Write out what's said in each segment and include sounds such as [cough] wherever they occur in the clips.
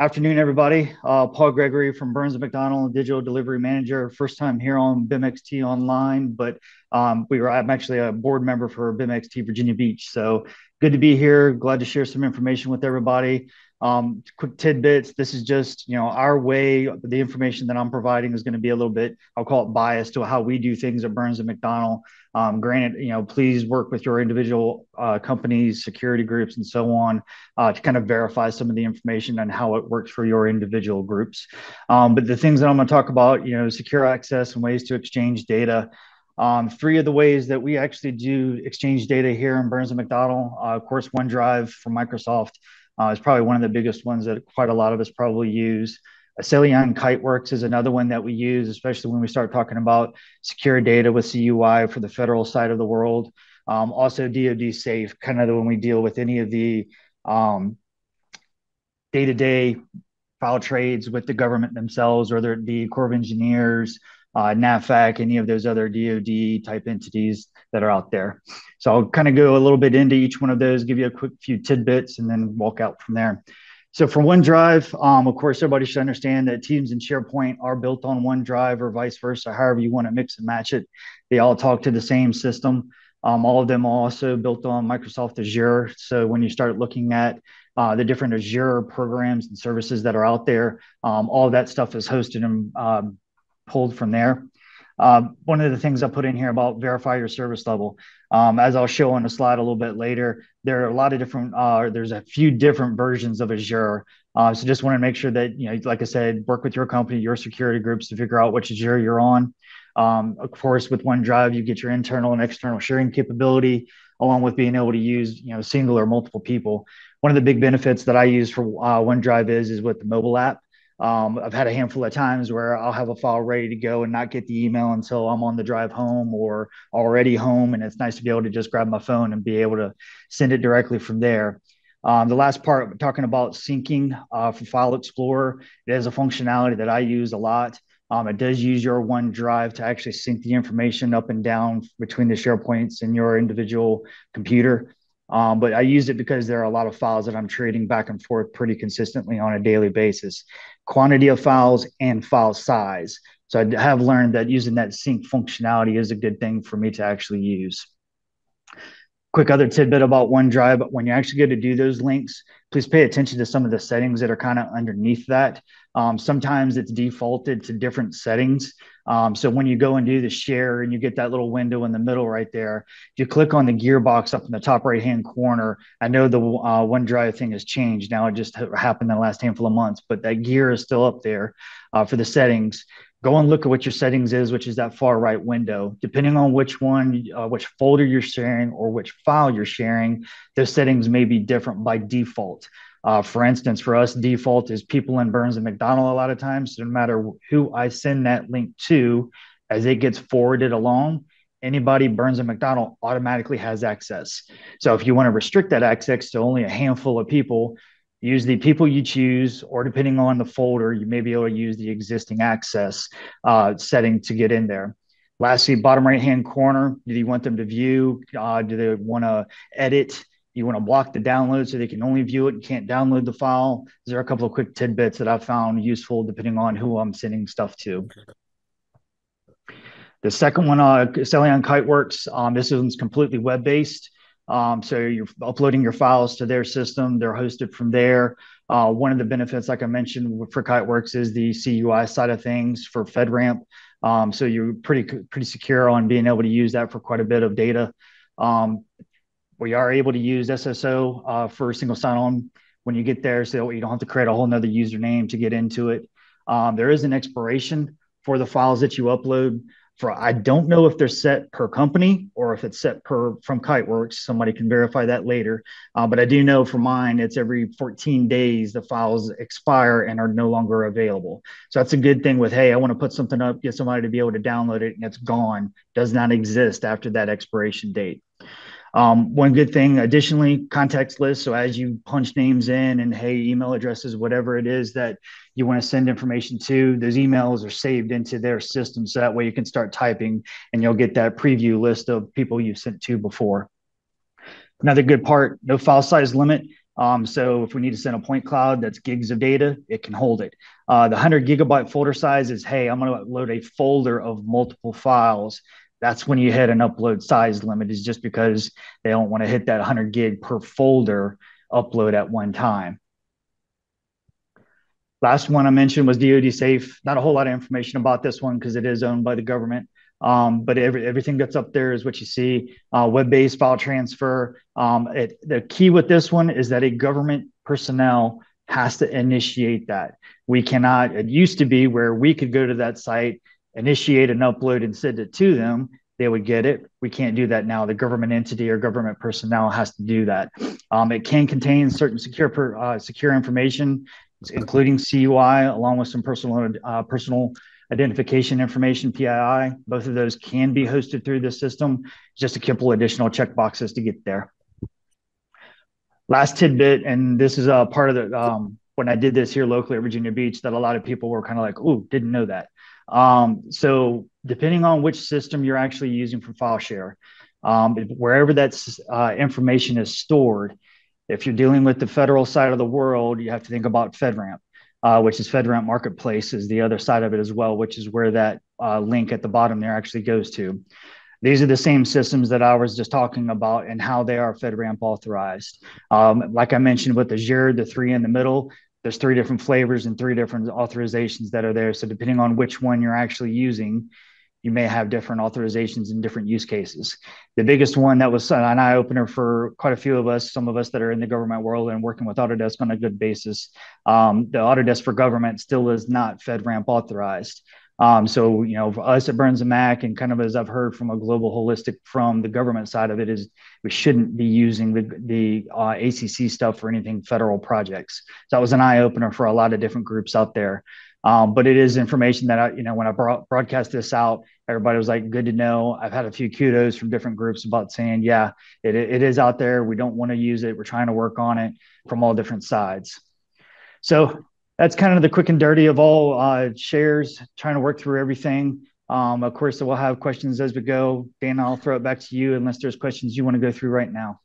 Afternoon, everybody. Uh, Paul Gregory from Burns & McDonnell, Digital Delivery Manager. First time here on BIMXT Online, but Um, I'm actually a board member for BIMXT Virginia Beach. So good to be here. Glad to share some information with everybody. Um, quick tidbits. This is just you know our way. The information that I'm providing is going to be a little bit, I'll call it biased to how we do things at Burns & McDonnell. Um, granted, you know please work with your individual uh, companies, security groups, and so on uh, to kind of verify some of the information and how it works for your individual groups. Um, but the things that I'm going to talk about, you know, secure access and ways to exchange data. Um, three of the ways that we actually do exchange data here in Burns & McDonnell, uh, of course, OneDrive from Microsoft uh, is probably one of the biggest ones that quite a lot of us probably use. Accellion Kiteworks is another one that we use, especially when we start talking about secure data with CUI for the federal side of the world. Um, also, DoD Safe, kind of when we deal with any of the um, day-to-day file trades with the government themselves, whether it be Corps of Engineers, Uh, NAVFAC, any of those other DoD-type entities that are out there. So I'll kind of go a little bit into each one of those, give you a quick few tidbits, and then walk out from there. So for OneDrive, um, of course, everybody should understand that Teams and SharePoint are built on OneDrive or vice versa, however you want to mix and match it. They all talk to the same system. Um, all of them are also built on Microsoft Azure. So when you start looking at uh, the different Azure programs and services that are out there, um, all of that stuff is hosted and pulled from there. Um, one of the things I put in here about verify your service level, um, as I'll show on the slide a little bit later, there are a lot of different, uh, there's a few different versions of Azure. Uh, so just want to make sure that, you know, like I said, work with your company, your security groups to figure out which Azure you're on. Um, of course, with OneDrive, you get your internal and external sharing capability, along with being able to use you know, single or multiple people. One of the big benefits that I use for uh, OneDrive is, is with the mobile app. Um, I've had a handful of times where I'll have a file ready to go and not get the email until I'm on the drive home or already home. And it's nice to be able to just grab my phone and be able to send it directly from there. Um, the last part, talking about syncing uh, for File Explorer, it has a functionality that I use a lot. Um, it does use your OneDrive to actually sync the information up and down between the SharePoints and your individual computer. Um, I use it because there are a lot of files that I'm trading back and forth pretty consistently on a daily basis, quantity of files and file size. So I have learned that using that sync functionality is a good thing for me to actually use. Quick other tidbit about OneDrive, when you actually go to do those links, please pay attention to some of the settings that are kind of underneath that. Um, sometimes it's defaulted to different settings. Um, so when you go and do the share and you get that little window in the middle right there, if you click on the gearbox up in the top right-hand corner, I know the uh, OneDrive thing has changed. Now. It just happened in the last handful of months, but that gear is still up there uh, for the settings. Go and look at what your settings is, which is that far right window. Depending on which one, uh, which folder you're sharing or which file you're sharing, those settings may be different by default. Uh, for instance, for us, default is people in Burns & McDonnell a lot of times. No matter who I send that link to, as it gets forwarded along, anybody Burns & McDonnell automatically has access. So if you want to restrict that access to only a handful of people, use the people you choose, or depending on the folder, you may be able to use the existing access uh, setting to get in there. Lastly, bottom right-hand corner, do you want them to view? Uh, do they want to edit? You want to block the download so they can only view it and can't download the file? There are a couple of quick tidbits that I've found useful depending on who I'm sending stuff to. The second one, uh, Accellion Kiteworks, um, this one's completely Um, web-based. You're uploading your files to their system. They're hosted from there. Uh, one of the benefits, like I mentioned for Kiteworks, is the CUI side of things for FedRAMP. Um, so you're pretty pretty secure on being able to use that for quite a bit of data. Um, we are able to use SSO uh, for single sign-on when you get there, so you don't have to create a whole nother username to get into it. Um, there is an expiration for the files that you upload. I don't know if they're set per company or if it's set per from Kiteworks. Somebody can verify that later. Uh, but I do know for mine, it's every 14 days the files expire and are no longer available. So that's a good thing with, hey, I want to put something up, get somebody to be able to download it, and it's gone, does not exist after that expiration date. One good thing, additionally, context list. So As you punch names in and, hey, email addresses, whatever it is that you want to send information to, those emails are saved into their system. So that way you can start typing and you'll get that preview list of people you've sent to before. Another good part, no file size limit. Um, so if we need to send a point cloud that's gigs of data, it can hold it. Uh, the 100 gigabyte folder size is, hey, I'm going to load a folder of multiple files. That's when you hit an upload size limit, is just because they don't want to hit that 100 gig per folder upload at one time. Last one I mentioned was DoD Safe. Not a whole lot of information about this one because it is owned by the government. Um, but every, everything that's up there is what you see. Uh, web-based file transfer. Um, it, the key with this one is that a government personnel has to initiate that. We cannot. It used to be where we could go to that site, initiate an upload, and send it to them. They would get it. We can't do that now. The government entity or government personnel has to do that. Um, it can contain certain secure per, uh, secure information including CUI, along with some personal uh, personal identification information, PII. Both of those can be hosted through the system. Just a couple additional checkboxes to get there. Last tidbit, and this is a part of the um, when I did this here locally at Virginia Beach, that a lot of people were kind of like, "Oh, didn't know that." Um, so depending on which system you're actually using for file share, um, wherever that uh, information is stored, if you're dealing with the federal side of the world, you have to think about FedRAMP, uh, which is FedRAMP Marketplace is the other side of it as well, which is where that uh, link at the bottom there actually goes to. These are the same systems that I was just talking about and how they are FedRAMP authorized. Um, like I mentioned with Azure, the three in the middle, there's three different flavors and three different authorizations that are there. So depending on which one you're actually using, you may have different authorizations in different use cases. The biggest one that was an eye opener for quite a few of us, some of us that are in the government world and working with Autodesk on a good basis, um, the Autodesk for government still is not FedRAMP authorized. Um, so, you know, for us at Burns and Mac, and kind of as I've heard from a global holistic from the government side of it, is we shouldn't be using the the uh, ACC stuff for anything federal projects. So that was an eye opener for a lot of different groups out there. Um, but it is information that I, you know, when I brought, broadcast this out, everybody was like, good to know. I've had a few kudos from different groups about saying, yeah, it, it is out there. We don't want to use it. We're trying to work on it from all different sides. So that's kind of the quick and dirty of all uh, shares, trying to work through everything. Um, of course, we'll have questions as we go. Dan, I'll throw it back to you unless there's questions you want to go through right now.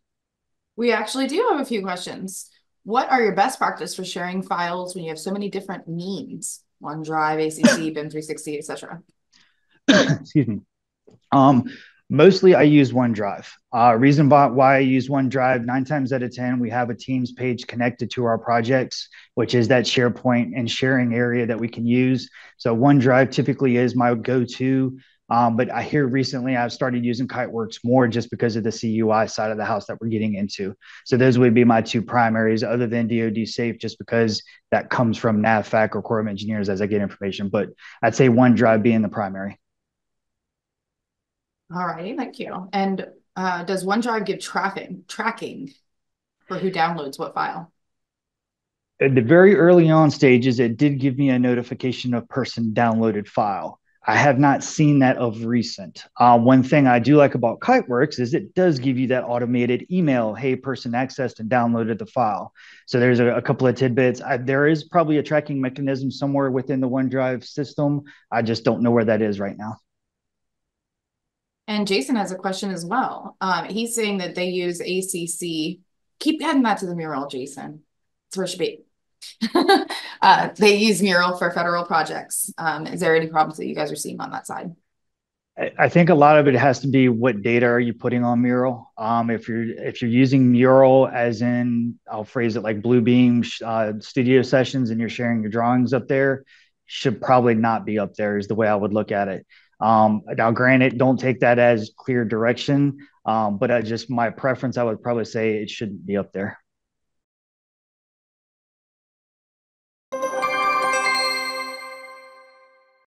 We actually do have a few questions. What are your best practice for sharing files when you have so many different means? OneDrive, ACC, [coughs] BIM 360, etc. Excuse me. Um, mostly I use OneDrive. Uh, reason why I use OneDrive, nine times out of 10, we have a Teams page connected to our projects, which is that SharePoint and sharing area that we can use. So OneDrive typically is my go-to um, but I hear recently I've started using Kiteworks more just because of the CUI side of the house that we're getting into. So those would be my two primaries, other than DoD Safe, just because that comes from NAVFAC or Corps of Engineers as I get information. But I'd say OneDrive being the primary. All righty, thank you. And uh, does OneDrive give tracking tracking for who downloads what file? At the very early on stages, it did give me a notification of person downloaded file. I have not seen that of recent. Uh, one thing I do like about Kiteworks is it does give you that automated email, hey, person accessed and downloaded the file. So there's a, a couple of tidbits. I, there is probably a tracking mechanism somewhere within the OneDrive system. I just don't know where that is right now. And Jason has a question as well. Um, he's saying that they use ACC. Keep adding that to the mural, Jason. It's where it should be. [laughs] uh, they use Mural for federal projects. Um, is there any problems that you guys are seeing on that side? I think a lot of it has to be what data are you putting on Mural. Um, if you're if you're using Mural as in I'll phrase it like Bluebeam uh, studio sessions and you're sharing your drawings up there, should probably not be up there is the way I would look at it. Um, now, granted, don't take that as clear direction, um, but I just my preference, I would probably say it shouldn't be up there.